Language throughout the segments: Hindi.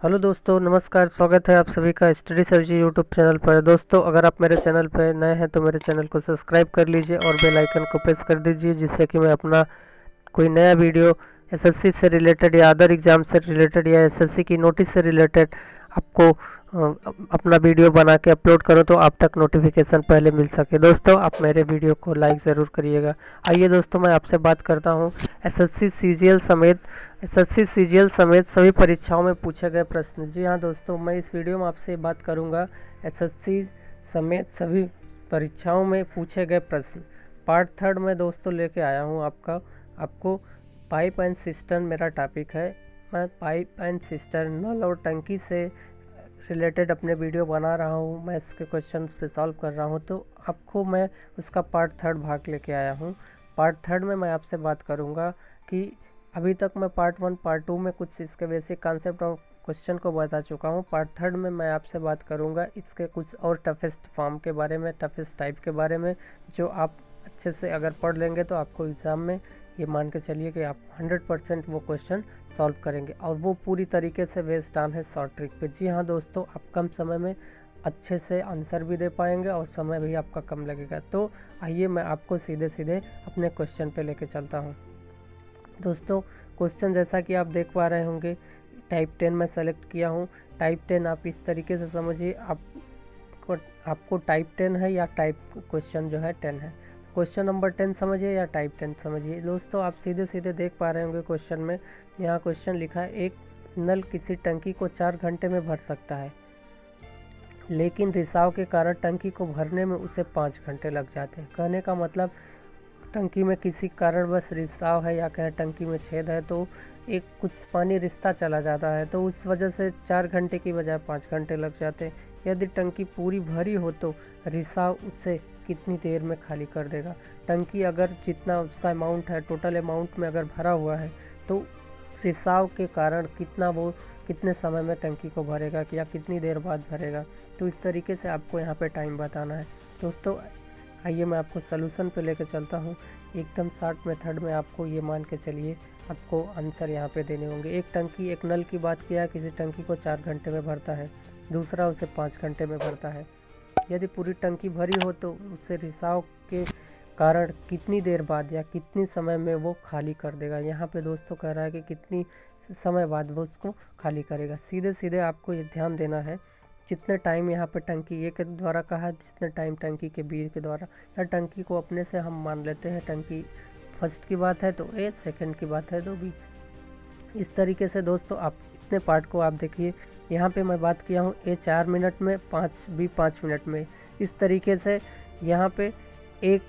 हेलो दोस्तों, नमस्कार, स्वागत है आप सभी का स्टडी सर्जी यूट्यूब चैनल पर। दोस्तों, अगर आप मेरे चैनल पर नए हैं तो मेरे चैनल को सब्सक्राइब कर लीजिए और बेल आइकन को प्रेस कर दीजिए, जिससे कि मैं अपना कोई नया वीडियो एसएससी से रिलेटेड या अदर एग्ज़ाम से रिलेटेड या एसएससी की नोटिस से रिलेटेड आपको अपना वीडियो बना के अपलोड करो तो आप तक नोटिफिकेशन पहले मिल सके। दोस्तों, आप मेरे वीडियो को लाइक ज़रूर करिएगा। आइए दोस्तों, मैं आपसे बात करता हूँ एसएससी सीजीएल समेत एसएससी सीजीएल समेत सभी परीक्षाओं में पूछे गए प्रश्न। जी हाँ दोस्तों, मैं इस वीडियो में आपसे बात करूँगा एस एस सी समेत सभी परीक्षाओं में पूछे गए प्रश्न। पार्ट थर्ड में दोस्तों लेके आया हूँ आपका। आपको पाइप एंड सिस्टम मेरा टॉपिक है। मैं पाइप एंड सिस्टम नल और टंकी से रिलेटेड अपने वीडियो बना रहा हूँ। मैं इसके क्वेश्चन पे सॉल्व कर रहा हूँ। तो आपको मैं उसका पार्ट थर्ड भाग लेके आया हूँ। पार्ट थर्ड में मैं आपसे बात करूँगा कि अभी तक मैं पार्ट वन पार्ट टू में कुछ इसके बेसिक कॉन्सेप्ट और क्वेश्चन को बता चुका हूँ। पार्ट थर्ड में मैं आपसे बात करूँगा इसके कुछ और टफेस्ट फॉर्म के बारे में टफेस्ट टाइप के बारे में, जो आप अच्छे से अगर पढ़ लेंगे तो आपको एग्ज़ाम में ये मान के चलिए कि आप 100 परसेंट वो क्वेश्चन सॉल्व करेंगे। और वो पूरी तरीके से वेस्ट ऑन है शॉर्ट ट्रिक पे। जी हाँ दोस्तों, आप कम समय में अच्छे से आंसर भी दे पाएँगे और समय भी आपका कम लगेगा। तो आइए मैं आपको सीधे सीधे अपने क्वेश्चन पे लेके चलता हूँ। दोस्तों क्वेश्चन जैसा कि आप देख पा रहे होंगे टाइप टेन में सेलेक्ट किया हूँ। टाइप टेन आप इस तरीके से समझिए, आप आपको टाइप टेन है या टाइप क्वेश्चन जो है टेन है। क्वेश्चन नंबर टेन समझिए या टाइप टेन समझिए। दोस्तों, आप सीधे सीधे देख पा रहे होंगे क्वेश्चन में, यहाँ क्वेश्चन लिखा है, एक नल किसी टंकी को चार घंटे में भर सकता है, लेकिन रिसाव के कारण टंकी को भरने में उसे पाँच घंटे लग जाते हैं। कहने का मतलब टंकी में किसी कारण बस रिसाव है या कहें टंकी में छेद है तो एक कुछ पानी रिश्ता चला जाता है तो उस वजह से चार घंटे की बजाय पाँच घंटे लग जाते हैं। यदि टंकी पूरी भरी हो तो रिसाव उससे कितनी देर में खाली कर देगा? टंकी अगर जितना उसका अमाउंट है टोटल अमाउंट में अगर भरा हुआ है तो रिसाव के कारण कितना वो कितने समय में टंकी को भरेगा या कितनी देर बाद भरेगा? तो इस तरीके से आपको यहाँ पे टाइम बताना है। दोस्तों आइए मैं आपको सोल्यूशन पे लेकर चलता हूँ। एकदम शार्ट मेथड में आपको ये मान के चलिए, आपको आंसर यहाँ पे देने होंगे। एक टंकी, एक नल की बात किया, किसी टंकी को चार घंटे में भरता है, दूसरा उसे पाँच घंटे में भरता है। यदि पूरी टंकी भरी हो तो उसे रिसाव के कारण कितनी देर बाद या कितनी समय में वो खाली कर देगा? यहाँ पे दोस्तों कह रहा है कि कितनी समय बाद वो उसको खाली करेगा? सीधे सीधे आपको ये ध्यान देना है जितने टाइम यहाँ पे टंकी ए के द्वारा कहा जितने टाइम टंकी के बी के द्वारा। या टंकी को अपने से हम मान लेते हैं, टंकी फ़र्स्ट की बात है तो ए, सेकंड की बात है तो बी। इस तरीके से दोस्तों आप इतने पार्ट को आप देखिए। यहाँ पे मैं बात किया हूँ ए चार मिनट में, पाँच, बी पाँच मिनट में। इस तरीके से यहाँ पे एक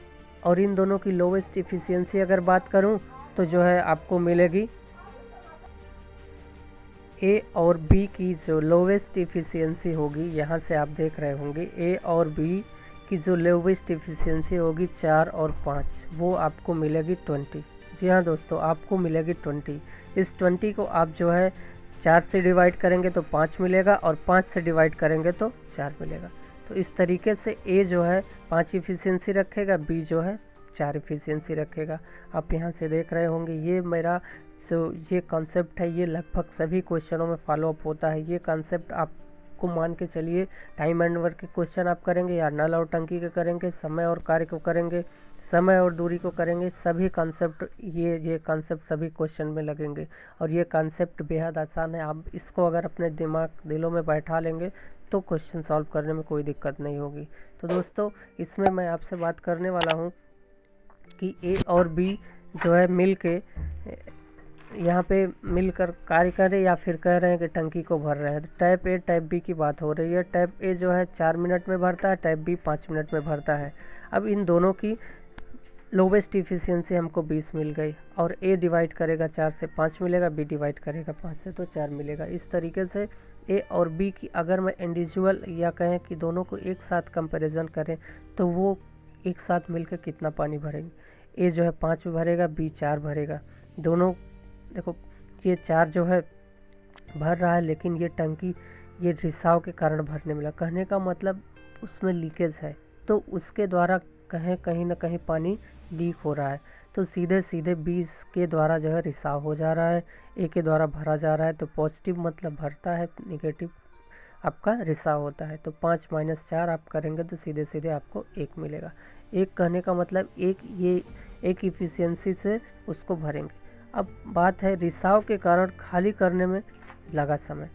और इन दोनों की लोवेस्ट इफ़िशियंसी अगर बात करूँ तो जो है आपको मिलेगी। ए और बी की जो लोवेस्ट इफ़िशियंसी होगी, यहाँ से आप देख रहे होंगे, ए और बी की जो लोवेस्ट इफ़िशियंसी होगी, चार और पाँच, वो आपको मिलेगी ट्वेंटी जी हाँ दोस्तों, आपको मिलेगी ट्वेंटी इस ट्वेंटी को आप जो है, चार से डिवाइड करेंगे तो पाँच मिलेगा और पाँच से डिवाइड करेंगे तो चार मिलेगा। तो इस तरीके से ए जो है, पाँच इफिशियंसी रखेगा, बी जो है, चार इफिशियंसी रखेगा। आप यहाँ से देख रहे होंगे, ये मेरा जो ये कॉन्सेप्ट है, ये लगभग सभी क्वेश्चनों में फॉलो अप होता है। ये कॉन्सेप्ट आपको मान के चलिए टाइम एंड वर्क के क्वेश्चन आप करेंगे या नल और टंकी के करेंगे, समय और कार्य को करेंगे, समय और दूरी को करेंगे, सभी कॉन्सेप्ट ये ये कॉन्सेप्ट सभी क्वेश्चन में लगेंगे। और ये कॉन्सेप्ट बेहद आसान है, आप इसको अगर अपने दिमाग, दिलों में बैठा लेंगे तो क्वेश्चन सॉल्व करने में कोई दिक्कत नहीं होगी। तो दोस्तों, इसमें मैं आपसे बात करने वाला हूँ कि ए और बी जो है मिल के यहाँ पे मिलकर कार्य करें या फिर कह रहे हैं कि टंकी को भर रहे हैं। तो टाइप ए टाइप बी की बात हो रही है। टाइप ए जो है, चार मिनट में भरता है टाइप बी पाँच मिनट में भरता है। अब इन दोनों की लोवेस्ट इफिशियंसी हमको 20 मिल गई और ए डिवाइड करेगा चार से पाँच मिलेगा बी डिवाइड करेगा पाँच से तो चार मिलेगा। इस तरीके से ए और बी की अगर मैं इंडिविजुअल या कहें कि दोनों को एक साथ कंपैरिजन करें तो वो एक साथ मिलकर कितना पानी भरेंगे? ए जो है पाँच भरेगा बी चार भरेगा। दोनों देखो, ये चार जो है, भर रहा है, लेकिन ये टंकी, ये रिसाव के कारण भरने मिला कहने का मतलब उसमें लीकेज है। तो उसके द्वारा कहें, कहीं ना कहीं पानी लीक हो रहा है। तो सीधे सीधे बीस के द्वारा जो है, रिसाव हो जा रहा है। ए के द्वारा भरा जा रहा है तो पॉजिटिव मतलब भरता है, निगेटिव आपका रिसाव होता है। तो पाँच माइनस चार आप करेंगे तो सीधे सीधे आपको एक मिलेगा। एक कहने का मतलब एक, ये एक इफिशियंसी से उसको भरेंगे। अब बात है रिसाव के कारण खाली करने में लगा समय।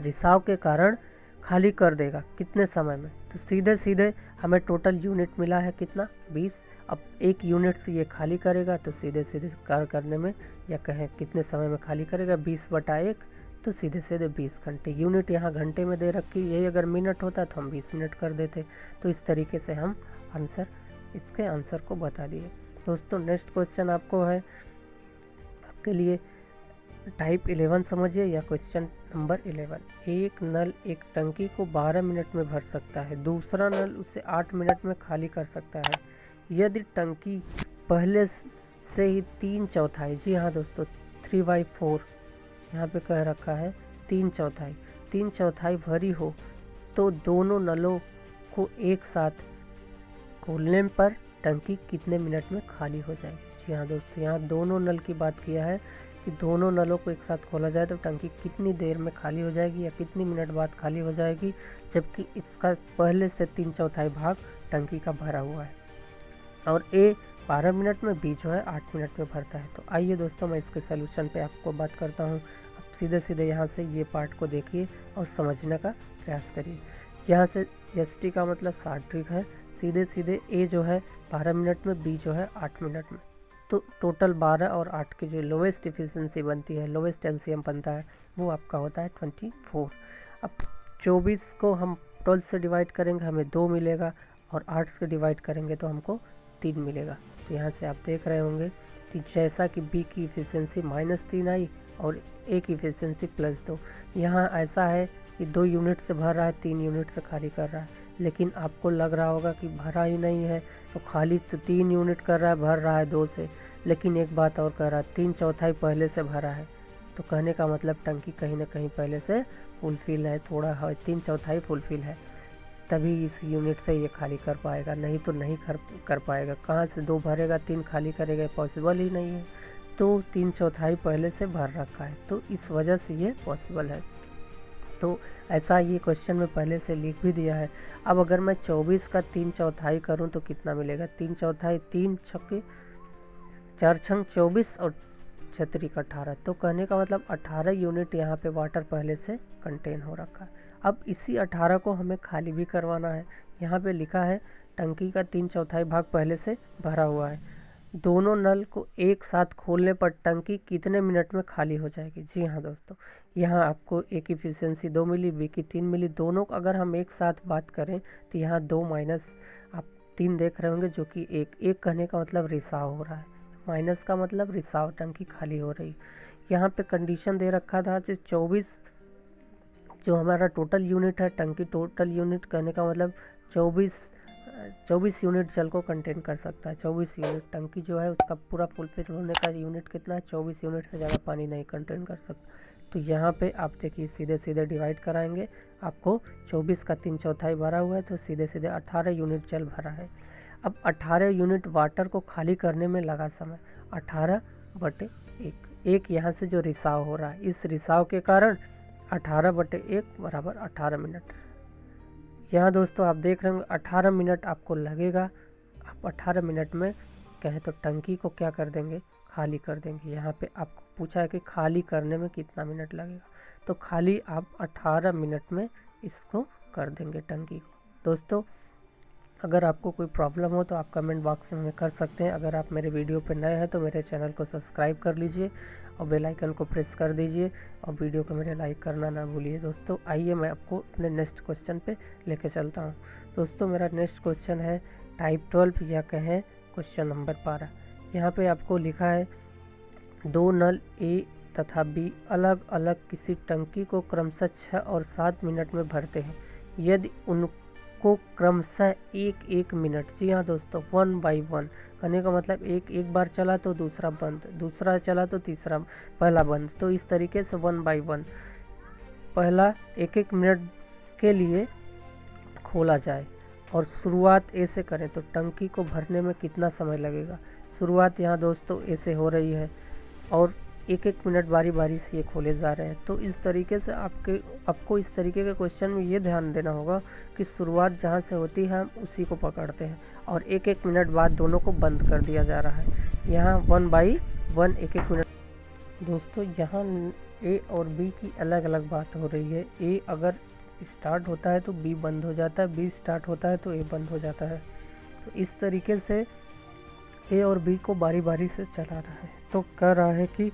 रिसाव के कारण खाली कर देगा कितने समय में? तो सीधे सीधे हमें टोटल यूनिट मिला है कितना? 20 अब एक यूनिट से ये खाली करेगा तो सीधे सीधे कार्य करने में या कहें कितने समय में खाली करेगा? 20 बटा एक तो सीधे सीधे 20 घंटे। यूनिट यहाँ घंटे में दे रखी, यही अगर मिनट होता तो हम 20 मिनट कर देते। तो इस तरीके से हम आंसर इसके आंसर को बता दिए। दोस्तों नेक्स्ट क्वेश्चन आपको है। आपके लिए टाइप 11 समझिए या क्वेश्चन नंबर 11 एक नल एक टंकी को 12 मिनट में भर सकता है, दूसरा नल उसे 8 मिनट में खाली कर सकता है। यदि टंकी पहले से ही तीन चौथाई, जी हाँ दोस्तों थ्री बाई फोर यहाँ पे कह रखा है, तीन चौथाई। तीन चौथाई भरी हो तो दोनों नलों को एक साथ खोलने पर टंकी कितने मिनट में खाली हो जाएगी? जी हाँ दोस्तों यहाँ दोनों नल की बात किया है कि दोनों नलों को एक साथ खोला जाए तो टंकी कितनी देर में खाली हो जाएगी या कितनी मिनट बाद खाली हो जाएगी, जबकि इसका पहले से तीन चौथाई भाग टंकी का भरा हुआ है। और ए बारह मिनट में, बी जो है आठ मिनट में भरता है। तो आइए दोस्तों, मैं इसके सोल्यूशन पे आपको बात करता हूँ। आप सीधे सीधे यहाँ से ये पार्ट को देखिए और समझने का प्रयास करिए। यहाँ से एस टी का मतलब साठ है। सीधे सीधे ए जो है बारह मिनट में बी जो है आठ मिनट में। तो टोटल 12 और 8 की जो लोवेस्ट इफिशियंसी बनती है लोवेस्ट एलसीएम बनता है, वो आपका होता है 24 अब 24 को हम 12 से डिवाइड करेंगे, हमें दो मिलेगा और 8 से डिवाइड करेंगे तो हमको तीन मिलेगा. तो यहाँ से आप देख रहे होंगे कि जैसा कि बी की इफिशियंसी माइनस तीन आई और ए की इफिशेंसी प्लस दो. यहाँ ऐसा है कि दो यूनिट से भर रहा है, तीन यूनिट से खाली कर रहा है. लेकिन आपको लग रहा होगा कि भरा ही नहीं है तो खाली तो तीन यूनिट कर रहा है, भर रहा है दो से. लेकिन एक बात और कह रहा है तीन चौथाई पहले से भरा है। तो कहने का मतलब टंकी कहीं ना कहीं पहले से फुलफिल है, थोड़ा है, तीन चौथाई फुलफिल है। तभी इस यूनिट से ये खाली कर पाएगा, नहीं तो नहीं कर कर पाएगा। कहाँ से दो भरेगा, तीन खाली करेगा पॉसिबल ही नहीं है। तो तीन चौथाई पहले से भर रखा है तो इस वजह से ये पॉसिबल है। तो ऐसा ये क्वेश्चन में पहले से लिख भी दिया है। अब अगर मैं 24 का तीन चौथाई करूँ तो कितना मिलेगा? तीन चौथाई, तीन छक्के चार छंग, चौबीस और छतरी का अठारह। तो कहने का मतलब अठारह यूनिट यहाँ पे वाटर पहले से कंटेन हो रखा है। अब इसी अठारह को हमें खाली भी करवाना है। यहाँ पे लिखा है, टंकी का तीन चौथाई भाग पहले से भरा हुआ है। दोनों नल को एक साथ खोलने पर टंकी कितने मिनट में खाली हो जाएगी? जी हाँ दोस्तों, यहाँ आपको एक इफिशियंसी दो मिली बी की तीन मिली। दोनों को अगर हम एक साथ बात करें तो यहाँ दो माइनस आप तीन देख रहे होंगे जो कि एक। एक कहने का मतलब रिसाव हो रहा है। माइनस का मतलब रिसाव टंकी खाली हो रही। यहाँ पे कंडीशन दे रखा था जो चौबीस जो हमारा टोटल यूनिट है, टंकी टोटल यूनिट कहने का मतलब चौबीस चौबीस यूनिट जल को कंटेन कर सकता है। चौबीस यूनिट टंकी जो है, उसका पूरा फुलफिल होने का यूनिट कितना है? चौबीस यूनिट से ज़्यादा पानी नहीं कंटेन कर सकता। तो यहाँ पे आप देखिए सीधे सीधे डिवाइड कराएँगे, आपको 24 का तीन चौथाई भरा हुआ है तो सीधे सीधे 18 यूनिट जल भरा है। अब 18 यूनिट वाटर को खाली करने में लगा समय। 18 बटे एक। एक यहाँ से जो रिसाव हो रहा है, इस रिसाव के कारण 18 बटे एक बराबर 18 मिनट यहाँ दोस्तों आप देख रहे होंगे 18 मिनट आपको लगेगा। आप 18 मिनट में कहें तो टंकी को क्या कर देंगे? खाली कर देंगे। यहाँ पे आपको पूछा है कि खाली करने में कितना मिनट लगेगा? तो खाली आप 18 मिनट में इसको कर देंगे टंकी को। दोस्तों अगर आपको कोई प्रॉब्लम हो तो आप कमेंट बॉक्स में कर सकते हैं। अगर आप मेरे वीडियो पर नए हैं तो मेरे चैनल को सब्सक्राइब कर लीजिए और बेल आइकन को प्रेस कर दीजिए और वीडियो को मेरे लाइक करना ना भूलिए। दोस्तों, आइए मैं आपको अपने नेक्स्ट क्वेश्चन पे लेके चलता हूँ। दोस्तों, मेरा नेक्स्ट क्वेश्चन है टाइप ट्वेल्व या कहें क्वेश्चन नंबर बारह। यहाँ पे आपको लिखा है, दो नल ए तथा बी अलग अलग किसी टंकी को क्रमशः छः और सात मिनट में भरते हैं। यदि उन को क्रमशः एक एक मिनट। जी हाँ दोस्तों वन बाय वन करने का मतलब एक एक बार चला तो दूसरा बंद, दूसरा चला तो तीसरा, पहला बंद। तो इस तरीके से वन बाय वन पहला एक एक मिनट के लिए खोला जाए और शुरुआत ऐसे करें। तो टंकी को भरने में कितना समय लगेगा? शुरुआत यहाँ दोस्तों ऐसे हो रही है और एक एक मिनट बारी बारी से ये खोले जा रहे हैं। तो इस तरीके से आपके, आपको इस तरीके के क्वेश्चन में ये ध्यान देना होगा कि शुरुआत जहाँ से होती है, हम उसी को पकड़ते हैं और एक एक मिनट बाद दोनों को बंद कर दिया जा रहा है। यहाँ वन बाई वन एक एक मिनट। दोस्तों, यहाँ ए और बी की अलग अलग बात हो रही है। ए अगर स्टार्ट होता है तो बी बंद हो जाता है बी स्टार्ट होता है तो ए बंद हो जाता है। तो इस तरीके से ए और बी को बारी बारी से चला रहा है। तो कह रहा है कि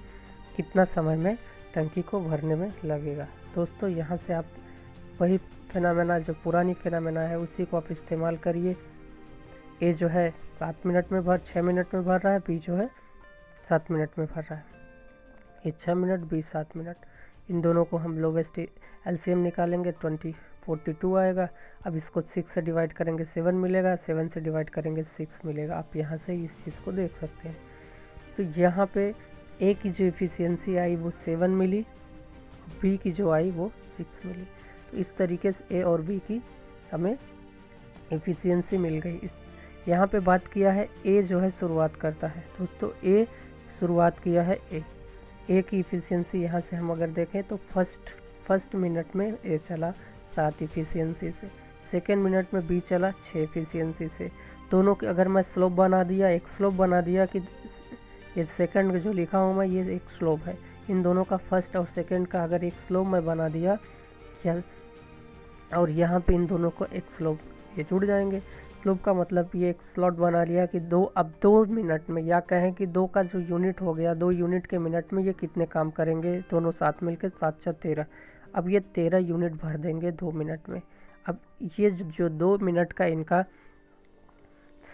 कितना समय में टंकी को भरने में लगेगा। दोस्तों, यहाँ से आप वही फेनामेना, जो पुरानी फेनामेना है, उसी को आप इस्तेमाल करिए। ए जो है, सात मिनट में भर छः मिनट में भर रहा है बी जो है, सात मिनट में भर रहा है। ये छः मिनट बी सात मिनट, इन दोनों को हम लोगेस्ट एलसीएम निकालेंगे, ट्वेंटी फोर्टी टू आएगा। अब इसको सिक्स से डिवाइड करेंगे, सेवन मिलेगा, सेवन से डिवाइड करेंगे, सिक्स मिलेगा। आप यहाँ से इस चीज़ को देख सकते हैं। तो यहाँ पे ए की जो इफ़िशियंसी आई वो सेवन मिली बी की जो आई वो सिक्स मिली। तो इस तरीके से ए और बी की हमें इफ़िशियंसी मिल गई। इस, यहाँ पे बात किया है ए जो है शुरुआत करता है। दोस्तों ए शुरुआत किया है ए ए की इफ़िशियंसी यहाँ से हम अगर देखें तो फ़र्स्ट फ़र्स्ट मिनट में ए चला सात इफ़िशियंसी से। सेकेंड मिनट में बी चला छः इफ़िशियंसी से। दोनों के, अगर मैं स्लोप बना दिया, एक स्लोप बना दिया कि ये सेकंड जो लिखा हूँ मैं ये एक स्लोप है। इन दोनों का फ़र्स्ट और सेकंड का अगर एक स्लोप मैं बना दिया या और यहाँ पे इन दोनों को एक स्लोप ये जुड़ जाएँगे। स्लोप का मतलब ये एक स्लॉट बना लिया कि दो, अब दो मिनट में, या कहें कि दो का जो यूनिट हो गया, दो यूनिट के मिनट में ये कितने काम करेंगे, दोनों साथ मिलकर सात छः तेरह। अब ये तेरह यूनिट भर देंगे दो मिनट में। अब ये जो दो मिनट का इनका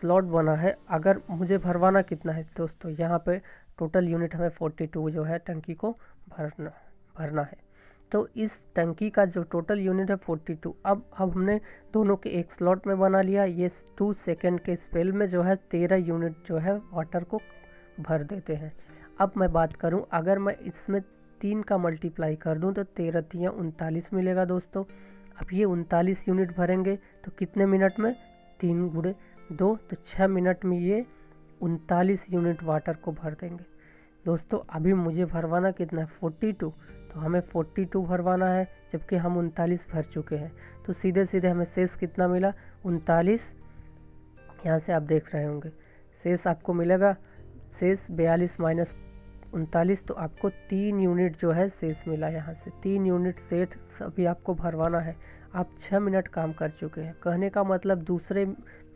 स्लॉट बना है। अगर मुझे भरवाना कितना है दोस्तों, यहाँ पे टोटल यूनिट हमें 42 जो है, टंकी को भरना भरना है। तो इस टंकी का जो टोटल यूनिट है 42 अब अब हमने दोनों के एक स्लॉट में बना लिया। ये टू सेकेंड के स्पेल में जो है, तेरह यूनिट जो है वाटर को भर देते हैं। अब मैं बात करूँ, अगर मैं इसमें तीन का मल्टीप्लाई कर दूँ तो तेरह तियाँ उनतालीस मिलेगा दोस्तों। अब ये उनतालीस यूनिट भरेंगे तो कितने मिनट में? तीन गुड़े दो तो छः मिनट में ये उनतालीस यूनिट वाटर को भर देंगे। दोस्तों, अभी मुझे भरवाना कितना है? Forty two. तो हमें फोर्टी टू भरवाना है, जबकि हम उनतालीस भर चुके हैं। तो सीधे सीधे हमें शेष कितना मिला? उनतालीस। यहाँ से आप देख रहे होंगे। शेष आपको मिलेगा। शेष बयालीस माइनस उनतालीस तो आपको तीन यूनिट जो है शेष मिला यहाँ से। तीन यूनिट सेठ अभी आपको भरवाना है। आप छः मिनट काम कर चुके हैं। कहने का मतलब दूसरे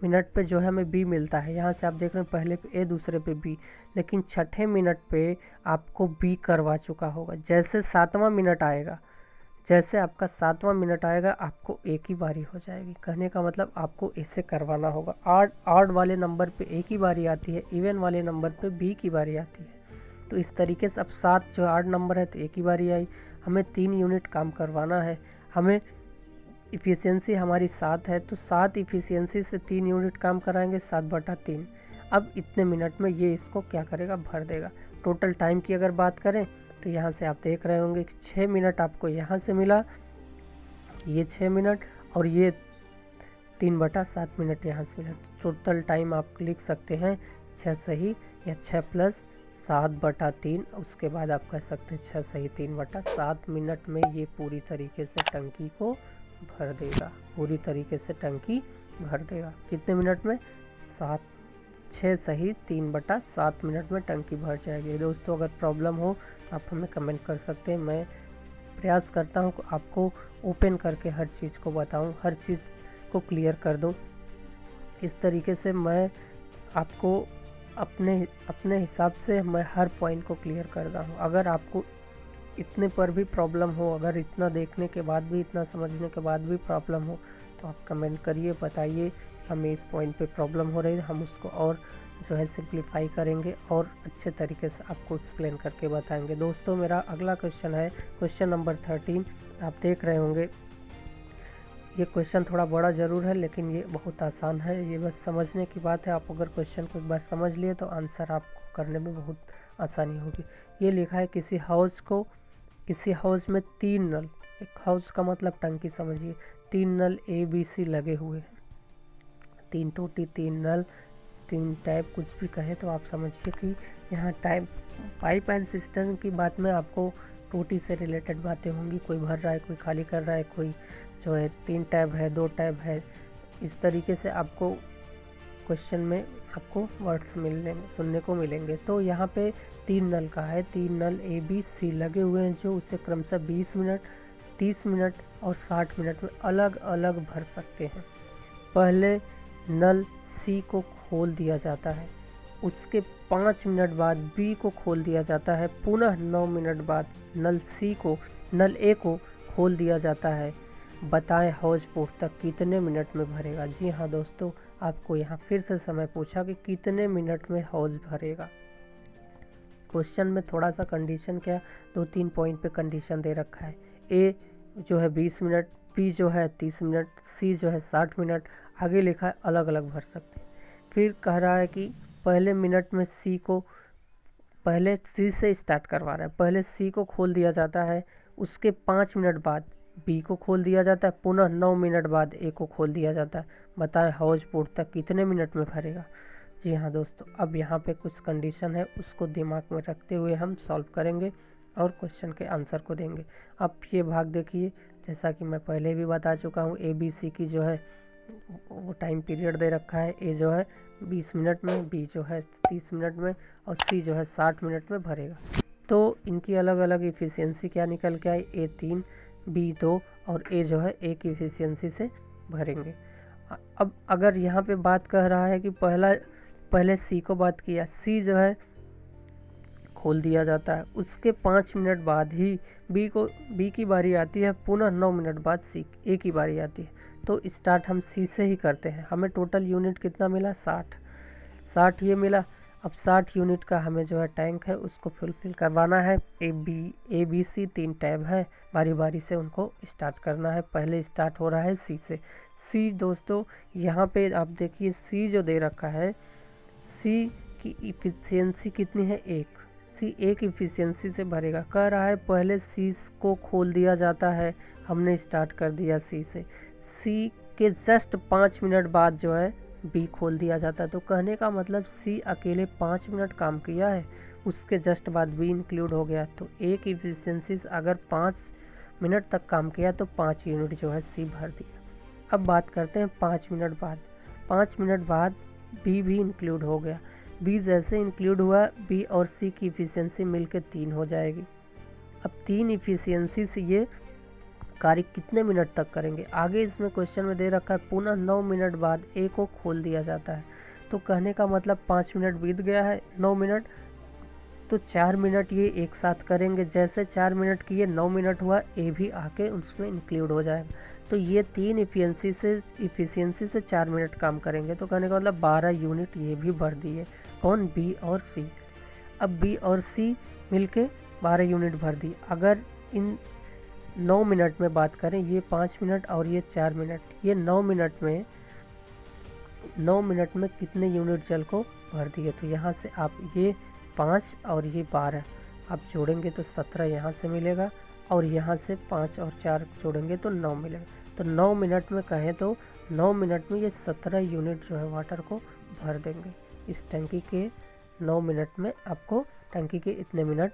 मिनट पे जो है हमें बी मिलता है। यहाँ से आप देख रहे हैं पहले पे ए दूसरे पे बी लेकिन छठे मिनट पे आपको बी करवा चुका होगा। जैसे सातवां मिनट आएगा, जैसे आपका सातवां मिनट आएगा, आपको एक ही बारी हो जाएगी। कहने का मतलब आपको ऐसे करवाना होगा। आठ आठ वाले नंबर पे एक ही बारी आती है, इवन वाले नंबर पे बी की बारी आती है। तो इस तरीके से अब सात जो आठ नंबर है तो एक ही बारी आई। हमें तीन यूनिट काम करवाना है। हमें इफ़िशियंसी हमारी सात है तो सात इफ़िशियंसी से तीन यूनिट काम कराएँगे, सात बटा तीन। अब इतने मिनट में ये इसको क्या करेगा? भर देगा। टोटल टाइम की अगर बात करें तो यहाँ से आप देख रहे होंगे कि छः मिनट आपको यहाँ से मिला। ये छः मिनट और ये तीन बटा सात मिनट यहाँ से मिला। टोटल टाइम आप लिख सकते हैं छः सही या छः प्लस सात बटा तीन, उसके बाद आप कह सकते हैं छः सही तीन बटा सात मिनट में ये पूरी तरीके से टंकी को भर देगा। पूरी तरीके से टंकी भर देगा। कितने मिनट में? सात छः सही, तीन बटा सात मिनट में टंकी भर जाएगी। दोस्तों, अगर प्रॉब्लम हो, आप हमें कमेंट कर सकते हैं। मैं प्रयास करता हूँ आपको ओपन करके हर चीज़ को बताऊँ, हर चीज़ को क्लियर कर दूँ। इस तरीके से मैं आपको अपने अपने हिसाब से मैं हर पॉइंट को क्लियर करता हूँ। अगर आपको इतने पर भी प्रॉब्लम हो, अगर इतना देखने के बाद भी, इतना समझने के बाद भी प्रॉब्लम हो तो आप कमेंट करिए, बताइए, हमें इस पॉइंट पे प्रॉब्लम हो रही है, हम उसको और जो है सिंप्लीफाई करेंगे और अच्छे तरीके से आपको एक्सप्लेन करके बताएँगे। दोस्तों, मेरा अगला क्वेश्चन है क्वेश्चन नंबर थर्टीन आप देख रहे होंगे। ये क्वेश्चन थोड़ा बड़ा ज़रूर है, लेकिन ये बहुत आसान है, ये बस समझने की बात है। आप अगर क्वेश्चन को एक बार समझ लिए तो आंसर आपको करने में बहुत आसानी होगी। ये लिखा है, किसी हाउस को किसी हाउस में तीन नल। एक हाउस का मतलब टंकी समझिए। तीन नल ए बी सी लगे हुए हैं। तीन टोटी, तीन नल, तीन टाइप कुछ भी कहे तो आप समझिए कि यहाँ टाइप, पाइप एंड सिस्टम की बात में आपको टोटी से रिलेटेड बातें होंगी। कोई भर रहा है, कोई खाली कर रहा है, कोई जो है तीन टैब है, दो टैब है। इस तरीके से आपको क्वेश्चन में आपको वर्ड्स मिलने, सुनने को मिलेंगे। तो यहाँ पे तीन नल का है। तीन नल ए बी सी लगे हुए हैं जो उसे क्रमशः 20 मिनट 30 मिनट और 60 मिनट में अलग अलग भर सकते हैं। पहले नल सी को खोल दिया जाता है। उसके पाँच मिनट बाद बी को खोल दिया जाता है। पुनः नौ मिनट बाद नल सी को नल ए को खोल दिया जाता है। बताएँ हौज पोर्ट तक कितने मिनट में भरेगा? जी हाँ दोस्तों आपको यहाँ फिर से समय पूछा कि कितने मिनट में हौज भरेगा। क्वेश्चन में थोड़ा सा कंडीशन क्या दो तीन पॉइंट पे कंडीशन दे रखा है। ए जो है 20 मिनट बी जो है 30 मिनट सी जो है 60 मिनट, आगे लिखा है अलग अलग भर सकते हैं। फिर कह रहा है कि पहले मिनट में सी को, पहले सी से स्टार्ट करवा रहा है। पहले सी को खोल दिया जाता है, उसके पाँच मिनट बाद। बी को खोल दिया जाता है। पुनः नौ मिनट बाद ए को खोल दिया जाता है। बताएँ बोट तक कितने मिनट में भरेगा जी हाँ दोस्तों, अब यहाँ पे कुछ कंडीशन है, उसको दिमाग में रखते हुए हम सॉल्व करेंगे और क्वेश्चन के आंसर को देंगे। अब ये भाग देखिए, जैसा कि मैं पहले भी बता चुका हूँ ए बी सी की जो है, वो टाइम पीरियड दे रखा है। ए जो है 20 मिनट में बी जो है 30 मिनट में और सी जो है 60 मिनट में भरेगा। तो इनकी अलग अलग इफ़िशियंसी क्या निकल के आई? ए तीन। बी दो और ए जो है, एक इफ़िशियंसी से भरेंगे। अब अगर यहाँ पे बात कह रहा है कि पहला, पहले सी को बात किया सी जो है, खोल दिया जाता है। उसके पाँच मिनट बाद ही बी को बी की बारी आती है, पुनः नौ मिनट बाद सी ए की बारी आती है। तो स्टार्ट हम सी से ही करते हैं। हमें टोटल यूनिट कितना मिला? साठ। साठ ये मिला। अब साठ यूनिट का हमें जो है टैंक है, उसको फुलफिल करवाना है। A B A B C तीन टैब है। बारी बारी से उनको स्टार्ट करना है। पहले स्टार्ट हो रहा है सी से। सी दोस्तों, यहाँ पे आप देखिए, सी जो दे रखा है, सी की इफिशियंसी कितनी है? एक। सी एक इफिशियंसी से भरेगा। कह रहा है, पहले सी को खोल दिया जाता है। हमने स्टार्ट कर दिया सी से। सी के जस्ट पाँच मिनट बाद जो है बी खोल दिया जाता है। तो कहने का मतलब सी अकेले पाँच मिनट काम किया है, उसके जस्ट बाद बी इंक्लूड हो गया। तो एक इफिशियंसी अगर पाँच मिनट तक काम किया तो पाँच यूनिट जो है सी भर दिया। अब बात करते हैं पाँच मिनट बाद। पाँच मिनट बाद बी भी इंक्लूड हो गया। बी जैसे इंक्लूड हुआ बी और सी की इफिशियंसी मिलकर तीन हो जाएगी। अब तीन इफिशियंसी से ये कार्य कितने मिनट तक करेंगे? आगे इसमें क्वेश्चन में दे रखा है, पुनः नौ मिनट बाद ए को खोल दिया जाता है। तो कहने का मतलब पाँच मिनट बीत गया है, नौ मिनट तो चार मिनट ये एक साथ करेंगे। जैसे चार मिनट किए, नौ मिनट हुआ ए भी आके उसमें इंक्लूड हो जाएगा। तो ये तीन इफियंसी से इफिशियंसी से चार मिनट काम करेंगे। तो कहने का मतलब बारह यूनिट ये भी भर दिए, कौन? बी और सी अब बी और सी मिलके बारह यूनिट भर दी अगर इन नौ मिनट में बात करें, ये पाँच मिनट और ये चार मिनट। ये नौ मिनट में, नौ मिनट में कितने यूनिट जल को भर दिए? तो यहाँ से आप ये पाँच और ये बारह, आप जोड़ेंगे तो सत्रह यहाँ से मिलेगा और यहाँ से पाँच और चार जोड़ेंगे तो नौ मिलेगा। तो नौ मिनट में कहें तो नौ मिनट में ये सत्रह यूनिट जो है वाटर को भर देंगे। इस टंकी के नौ मिनट में आपको, टंकी के इतने मिनट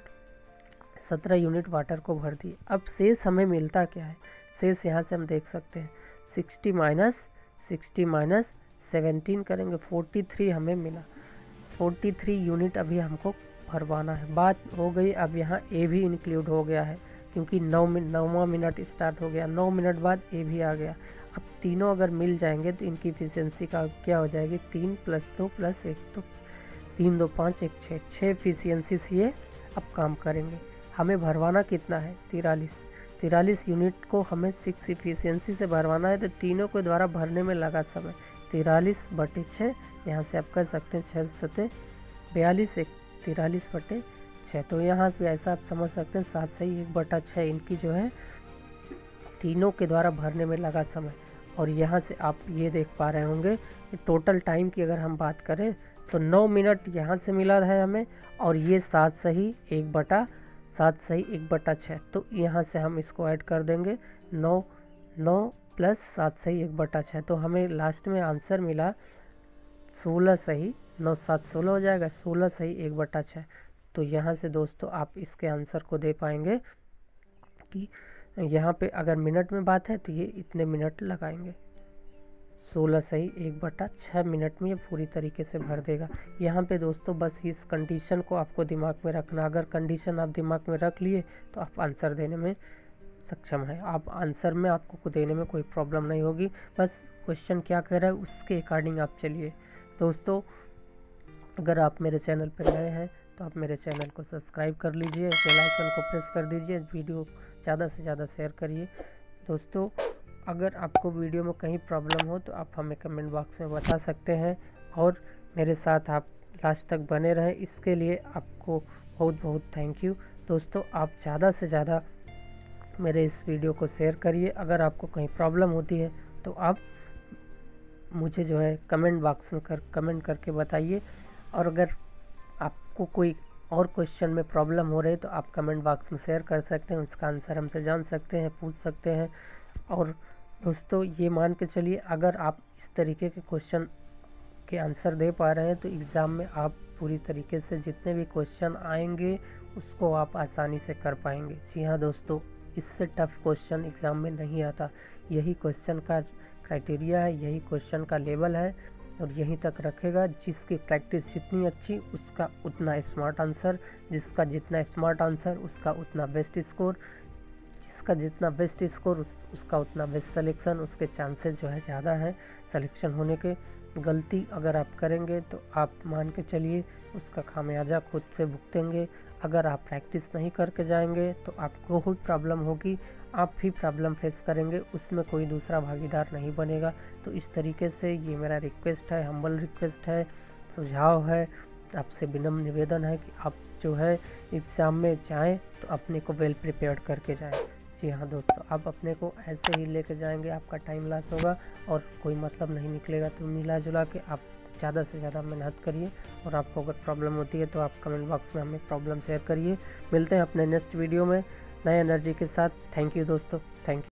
सत्रह यूनिट वाटर को भर दिए। अब शेष हमें मिलता क्या है? शेष यहाँ से हम देख सकते हैं। Sixty minus sixty minus seventeen करेंगे। फोर्टी थ्री हमें मिला। फोर्टी थ्री यूनिट अभी हमको भरवाना है। बात हो गई, अब यहाँ ए भी इंक्लूड हो गया है, क्योंकि नौ मिनट नौवा मिनट स्टार्ट हो गया। नौ मिनट बाद ए भी आ गया। अब तीनों अगर मिल जाएँगे तो इनकी इफिशियंसी का क्या हो जाएगी? तीन प्लस दो प्लस एक तो तीन दो पाँच, एक छः। छः इफिशियंसी से ये अब काम करेंगे। हमें भरवाना कितना है? तिरालीस। तिरालीस यूनिट को हमें सिक्स इफिशियंसी से भरवाना है तो तीनों के द्वारा भरने में लगा समय। तिरालीस बटे छः यहाँ से आप कर सकते हैं छः सतह बयालीस एक। तिरालीस बटे छः तो यहाँ पे ऐसा आप समझ सकते हैं, सात से ही एक बटा छः इनकी जो है, तीनों के द्वारा भरने में लगा समय। और यहाँ से आप ये देख पा रहे होंगे कि टोटल टाइम की अगर हम बात करें तो नौ मिनट यहाँ से मिला है हमें, और ये सात सही एक बटा सात सही, एक बटा छः। तो यहाँ से हम इसको ऐड कर देंगे। नौ नौ प्लस सात सही, एक बटा छः। तो हमें लास्ट में आंसर मिला सोलह सही। नौ, सात, सोलह हो जाएगा। सोलह सही, एक बटा छः। तो यहाँ से दोस्तों आप इसके आंसर को दे पाएँगे कि यहाँ पे अगर मिनट में बात है तो ये इतने मिनट लगाएँगे। सोलह सही, एक बटा छः मिनट में ये पूरी तरीके से भर देगा। यहाँ पे दोस्तों बस इस कंडीशन को आपको दिमाग में रखना अगर कंडीशन आप दिमाग में रख लिए तो आप आंसर देने में सक्षम है। आप आंसर में आपको देने में कोई प्रॉब्लम नहीं होगी। बस क्वेश्चन क्या कह रहा है, उसके अकॉर्डिंग आप चलिए। दोस्तों, अगर आप मेरे चैनल पर नए हैं तो आप मेरे चैनल को सब्सक्राइब कर लीजिए। बेल आइकन को प्रेस कर दीजिए। वीडियो ज़्यादा से ज़्यादा शेयर करिए। दोस्तों अगर आपको वीडियो में कहीं प्रॉब्लम हो तो आप हमें कमेंट बॉक्स में बता सकते हैं और मेरे साथ आप लास्ट तक बने रहें। इसके लिए आपको बहुत बहुत थैंक यू दोस्तों, आप ज़्यादा से ज़्यादा मेरे इस वीडियो को शेयर करिए। अगर आपको कहीं प्रॉब्लम होती है तो आप मुझे जो है कमेंट बॉक्स में कर, कमेंट करके बताइए। और अगर आपको कोई और क्वेश्चन में प्रॉब्लम हो रही है तो आप कमेंट बॉक्स में शेयर कर सकते हैं। उसका आंसर हमसे जान सकते हैं, पूछ सकते हैं। और दोस्तों, ये मान के चलिए, अगर आप इस तरीके के क्वेश्चन के आंसर दे पा रहे हैं तो एग्ज़ाम में आप पूरी तरीके से जितने भी क्वेश्चन आएँगे, उसको आप आसानी से कर पाएँगे। जी हाँ दोस्तों, इससे टफ क्वेश्चन एग्ज़ाम में नहीं आता। यही क्वेश्चन का क्राइटेरिया है, यही क्वेश्चन का लेवल है, और यहीं तक रखेगा, जिसकी प्रैक्टिस जितनी अच्छी, उसका उतना स्मार्ट आंसर जिसका जितना स्मार्ट आंसर उसका उतना बेस्ट स्कोर जिसका जितना बेस्ट स्कोर उस, उसका उतना बेस्ट सिलेक्शन उसके चांसेस जो है ज़्यादा है सिलेक्शन होने के। गलती अगर आप करेंगे तो आप मान के चलिए उसका खामियाजा खुद से भुगतेंगे। अगर आप प्रैक्टिस नहीं करके जाएँगे तो आपको ही प्रॉब्लम होगी आप भी प्रॉब्लम फेस करेंगे उसमें कोई दूसरा भागीदार नहीं बनेगा। तो इस तरीके से ये मेरा रिक्वेस्ट है हम्बल रिक्वेस्ट है सुझाव है। आपसे विनम्र निवेदन है कि आप जो है एग्ज़ाम में जाएँ तो अपने को वेल प्रिपेयर्ड करके जाएँ। जी हाँ दोस्तों आप अपने को ऐसे ही लेके जाएँगे, आपका टाइम लॉस होगा और कोई मतलब नहीं निकलेगा। तो मिला जुला के आप ज़्यादा से ज़्यादा मेहनत करिए और आपको अगर प्रॉब्लम होती है तो आप कमेंट बॉक्स में हमें प्रॉब्लम शेयर करिए। मिलते हैं अपने नेक्स्ट वीडियो में। नए एनर्जी के साथ। थैंक यू दोस्तों। Thank you